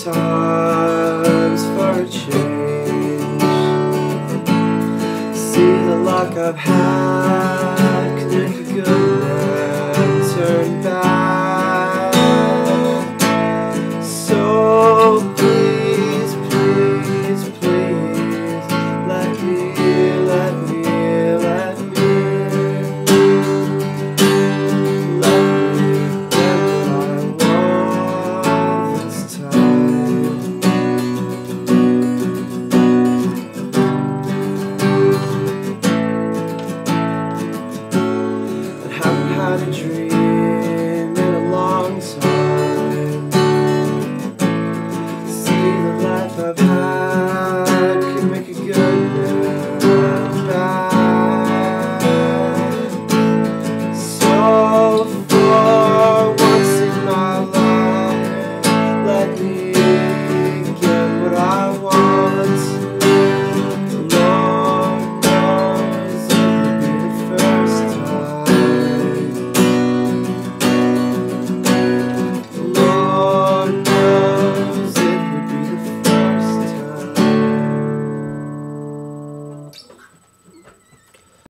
times for a change. See the luck I've had, could make a good man turn back. not a dream.